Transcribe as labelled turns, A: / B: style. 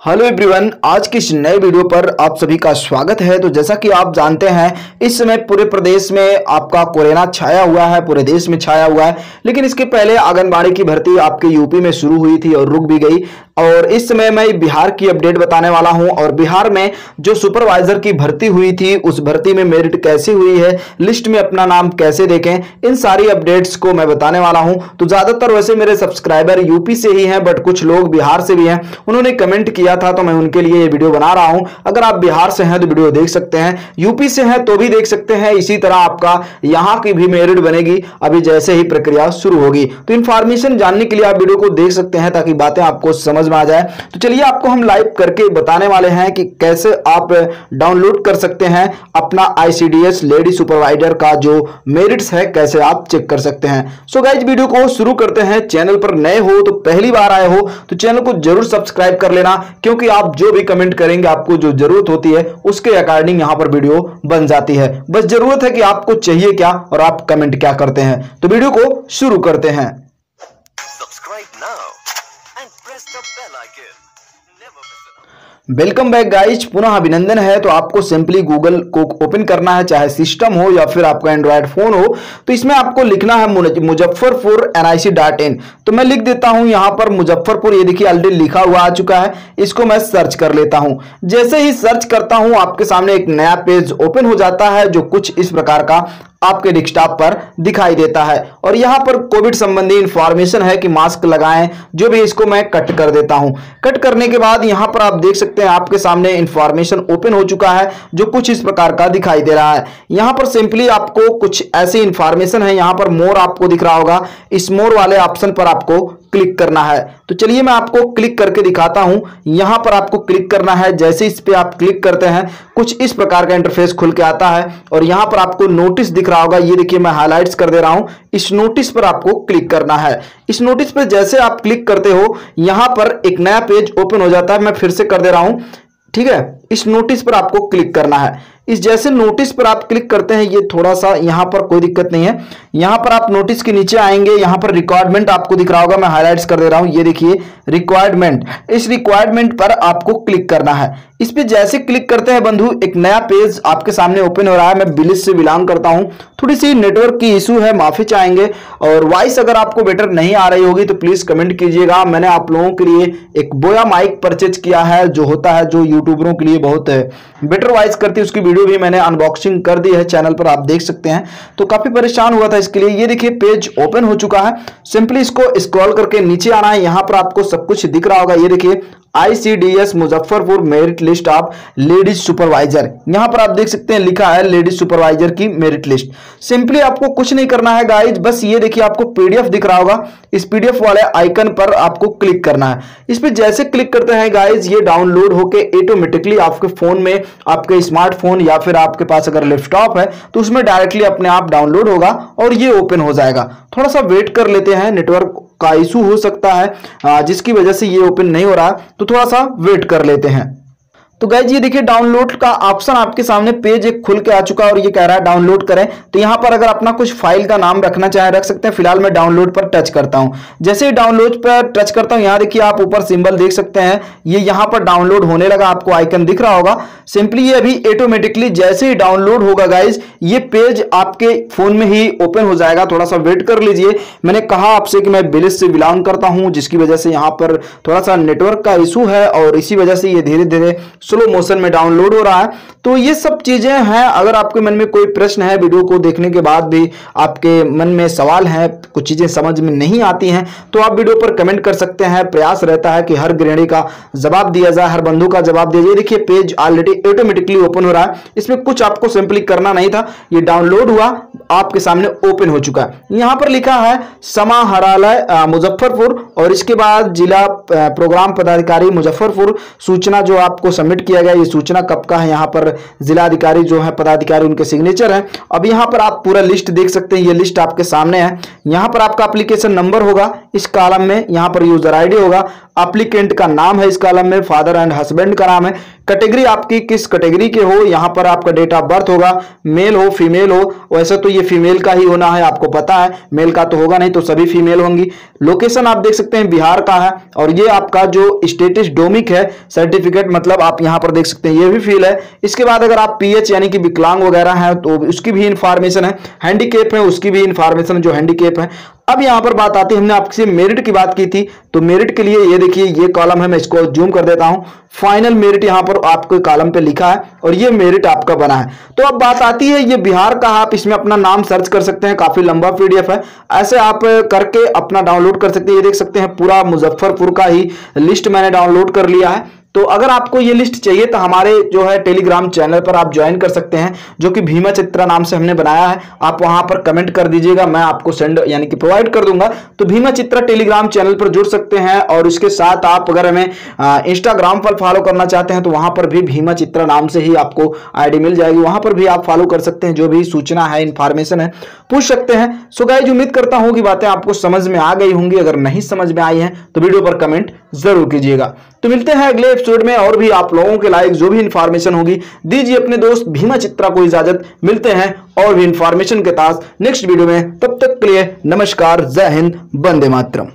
A: Hello everyone, आज की इस नए वीडियो पर आप सभी का स्वागत है। तो जैसा कि आप जानते हैं, इस समय पूरे प्रदेश में आपका कोरोना छाया हुआ है, पूरे देश में छाया हुआ है। लेकिन इसके पहले आंगनबाड़ी की भर्ती आपके यूपी में शुरू हुई थी और रुक भी गई। और इस समय मैं बिहार की अपडेट बताने वाला हूँ। और बिहार में जो सुपरवाइजर की भर्ती हुई थी, उस भर्ती में मेरिट कैसी हुई है, लिस्ट में अपना नाम कैसे देखें, इन सारी अपडेट्स को मैं बताने वाला हूँ। तो ज़्यादातर वैसे मेरे सब्सक्राइबर यूपी से ही हैं, बट कुछ लोग बिहार से भी हैं। उन्होंने कमेंट किया था तो मैं उनके लिए ये वीडियो बना रहा हूँ। अगर आप बिहार से हैं तो वीडियो देख सकते हैं। यूपी से हैं तो भी देख सकते हैं। इसी तरह आपका यहाँ की भी मेरिट बनेगी। अभी जैसे ही प्रक्रिया शुरू होगी। तो इन्फॉर्मेशन जानने के लिए आप वीडियो को देख सकते हैं, ताकि बातें आपको समझ में आ जाए। तो चलिए आपको हम लाइव करके बताने वाले हैं कि कैसे आप डाउनलोड कर सकते हैं अपना आईसीडीएस लेडी सुपरवाइजर का जो मेरिट्स है, कैसे आप चेक कर सकते हैं। सो so गाइज़ वीडियो को शुरू करते हैं। चैनल पर नए हो तो पहली बार आए हो तो चैनल को ज़रूर सब्सक्राइब कर लेना, क्योंकि आप जो भी कमेंट करेंगे, आपको जो ज़रूरत होती है, उसके अकॉर्डिंग यहाँ पर वीडियो बन जाती है। बस ज़रूरत है कि आपको चाहिए क्या और आप कमेंट क्या करते हैं। तो वीडियो को शुरू करते हैं। वेलकम बैक गाइज़ पुनः अभिनंदन है। तो आपको सिंपली गूगल को ओपन करना है, चाहे सिस्टम हो या फिर आपका एंड्रॉयड फ़ोन हो। तो इसमें आपको लिखना है Muzaffarpur N I C dot in तो मैं लिख देता हूँ यहाँ पर मुजफ्फरपुर। ये देखिए ऑलरेडी लिखा हुआ आ चुका है। इसको मैं सर्च कर लेता हूँ। जैसे ही सर्च करता हूँ, आपके सामने एक नया पेज ओपन हो जाता है, जो कुछ इस प्रकार का आपके डिस्कटॉप पर दिखाई देता है। और यहाँ पर कोविड संबंधी इंफॉर्मेशन है कि मास्क लगाएँ, जो भी इसको मैं कट कर देता हूँ। कट करने के बाद यहाँ पर आप देख सकते हैं आपके सामने इंफॉर्मेशन ओपन हो चुका है, जो कुछ इस प्रकार का दिखाई दे रहा है। यहाँ पर सिंपली आपको कुछ ऐसी इंफॉर्मेशन है, यहाँ पर मोर आपको दिख रहा होगा। इस मोर वाले ऑप्शन पर आपको क्लिक करना है। तो चलिए मैं आपको क्लिक करके दिखाता हूँ। यहाँ पर आपको क्लिक करना है। जैसे इस पे आप क्लिक करते हैं, कुछ इस प्रकार का इंटरफेस खुल के आता है और यहाँ पर आपको नोटिस दिख रहा होगा। ये देखिए, मैं हाइलाइट्स कर दे रहा हूँ। इस नोटिस पर आपको क्लिक करना है। इस नोटिस पर जैसे आप क्लिक करते हो, यहाँ पर एक नया पेज ओपन हो जाता है। मैं फिर से कर दे रहा हूँ। ठीक है? इस नोटिस पर आपको क्लिक करना है। इस जैसे नोटिस पर आप क्लिक करते हैं, ये थोड़ा सा यहाँ पर कोई दिक्कत नहीं है। यहाँ पर आप नोटिस के नीचे आएँगे, यहाँ पर रिक्वायरमेंट आपको दिख रहा होगा, मैं हाईलाइट्स कर दे रहा हूँ। ये देखिए रिक्वायरमेंट इस रिक्वायरमेंट पर आपको क्लिक करना है। इस पे जैसे क्लिक करते हैं बंधु, एक नया पेज आपके सामने ओपन हो रहा है। मैं बिलिस से बिलोंग करता हूँ। थोड़ी सी नेटवर्क की इशू है, माफ़ी चाहेंगे। और वॉइस अगर आपको बेटर नहीं आ रही होगी तो प्लीज़ कमेंट कीजिएगा। मैंने आप लोगों के लिए एक बोया माइक परचेज किया है, जो होता है जो यूट्यूबरों के लिए बहुत बेटर वॉइस करती है। उसकी वीडियो भी मैंने अनबॉक्सिंग कर दी है चैनल पर, आप देख सकते हैं। तो काफ़ी परेशान हुआ था इसके लिए। ये देखिए पेज ओपन हो चुका है। सिंपली इसको स्क्रॉल करके नीचे आना है। यहाँ पर आपको सब कुछ दिख रहा होगा। ये देखिए ICDS Muzaffarpur merit list of ladies supervisor यहाँ पर आप देख सकते हैं, लिखा है लेडीज़ सुपरवाइजर की मेरिट लिस्ट सिंपली आपको कुछ नहीं करना है गाइज़ बस ये देखिए, आपको पीडीएफ दिख रहा होगा। इस पीडीएफ वाले आइकन पर आपको क्लिक करना है। इस पर जैसे क्लिक करते हैं गाइज़ ये डाउनलोड होके ऑटोमेटिकली आपके फ़ोन में आपके स्मार्टफ़ोन या फिर आपके पास अगर लैपटॉप है तो उसमें डायरेक्टली अपने आप डाउनलोड होगा और ये ओपन हो जाएगा। थोड़ा सा वेट कर लेते हैं नेटवर्क का इशू हो सकता है जिसकी वजह से ये ओपन नहीं हो रहा तो थोड़ा सा वेट कर लेते हैं। तो गाइज़ ये देखिए डाउनलोड का ऑप्शन आपके सामने पेज एक खुल के आ चुका है और ये कह रहा है डाउनलोड करें। तो यहाँ पर अगर अपना कुछ फ़ाइल का नाम रखना चाहे, रख सकते हैं। फ़िलहाल मैं डाउनलोड पर टच करता हूँ। जैसे ही डाउनलोड पर टच करता हूँ, यहाँ देखिए आप ऊपर सिंबल देख सकते हैं। ये यहाँ पर डाउनलोड होने लगा, आपको आइकन दिख रहा होगा। सिंपली ये अभी ऑटोमेटिकली जैसे ही डाउनलोड होगा गाइज़ ये पेज आपके फ़ोन में ही ओपन हो जाएगा। थोड़ा सा वेट कर लीजिए। मैंने कहा आपसे कि मैं बिलिस से बिलोंग करता हूँ, जिसकी वजह से यहाँ पर थोड़ा सा नेटवर्क का इशू है और इसी वजह से ये धीरे धीरे स्लो मोशन में डाउनलोड हो रहा है। तो ये सब चीज़ें हैं। अगर आपके मन में कोई प्रश्न है वीडियो को देखने के बाद भी, आपके मन में सवाल है, कुछ चीज़ें समझ में नहीं आती हैं तो आप वीडियो पर कमेंट कर सकते हैं। प्रयास रहता है कि हर गृहिणी का जवाब दिया जाए, हर बंधु का जवाब दिया जाए। देखिए, पेज ऑलरेडी ऑटोमेटिकली ओपन हो रहा है। इसमें कुछ आपको सिंपली करना नहीं था। ये डाउनलोड हुआ। आपके सामने ओपन हो चुका है। यहाँ पर लिखा है, समाहरालय मुजफ्फरपुर और इसके बाद जिला प्रोग्राम पदाधिकारी मुजफ्फरपुर। सूचना जो आपको सबमिट किया गया, ये सूचना कब का है? यहाँ पर जिला अधिकारी जो है, पदाधिकारी उनके सिग्नेचर है। अब यहाँ पर आप पूरा लिस्ट देख सकते हैं, ये लिस्ट आपके सामने है। यहाँ पर आपका एप्लीकेशन नंबर होगा, इस कॉलम में यहाँ पर यूज़र आईडी होगा। एप्लीकेंट का नाम है इस कॉलम में फादर एंड हस्बैंड का नाम है। कैटेगरी आपकी किस कैटेगरी के हो, यहाँ पर आपका डेट ऑफ़ बर्थ होगा मेल हो फीमेल हो, वैसे तो ये फीमेल का ही होना है, आपको पता है मेल का तो होगा नहीं तो सभी फीमेल होंगी। लोकेशन आप देख सकते हैं, बिहार का है, और ये आपका जो स्टेटस डोमिक है सर्टिफिकेट मतलब आप यहाँ पर देख सकते हैं, ये भी फील है। इसके बाद अगर आप पीएच यानी कि विकलांग वगैरह है तो उसकी भी इंफॉर्मेशन है हैंडीकेप है, उसकी भी इंफॉर्मेशन जो हैंडीकेप है। अब यहाँ पर बात आती है, हमने आपसे मेरिट की बात की थी तो मेरिट के लिए ये देखिए, ये कॉलम है, मैं इसको जूम कर देता हूँ। फाइनल मेरिट यहाँ पर आपको कॉलम पे लिखा है और ये मेरिट आपका बना है। तो अब बात आती है, ये बिहार का, आप इसमें अपना नाम सर्च कर सकते हैं, काफ़ी लंबा पीडीएफ है। ऐसे आप करके अपना डाउनलोड कर सकते हैं, ये देख सकते हैं, पूरा मुजफ्फरपुर का ही लिस्ट मैंने डाउनलोड कर लिया है। तो अगर आपको ये लिस्ट चाहिए तो हमारे जो है टेलीग्राम चैनल पर आप ज्वाइन कर सकते हैं, जो कि भीमा चित्रा नाम से हमने बनाया है। आप वहाँ पर कमेंट कर दीजिएगा, मैं आपको सेंड यानी कि प्रोवाइड कर दूँगा। तो भीमा चित्रा टेलीग्राम चैनल पर जुड़ सकते हैं, और इसके साथ आप अगर हमें इंस्टाग्राम पर फॉलो करना चाहते हैं तो वहाँ पर भी भीमा चित्रा नाम से ही आपको आईडी मिल जाएगी। वहाँ पर भी आप फॉलो कर सकते हैं, जो भी सूचना है इन्फॉर्मेशन है, पूछ सकते हैं। सो गाइज़ उम्मीद करता हूँ कि बातें आपको समझ में आ गई होंगी। अगर नहीं समझ में आई हैं तो वीडियो पर कमेंट ज़रूर कीजिएगा। तो मिलते हैं अगले एपिसोड में, और भी आप लोगों के लायक जो भी इंफॉर्मेशन होगी। दीजिए अपने दोस्त भीमा चित्रा को इजाज़त। मिलते हैं और भी इंफॉर्मेशन के साथ नेक्स्ट वीडियो में। तब तक के लिए नमस्कार, जय हिंद बंदे मातरम।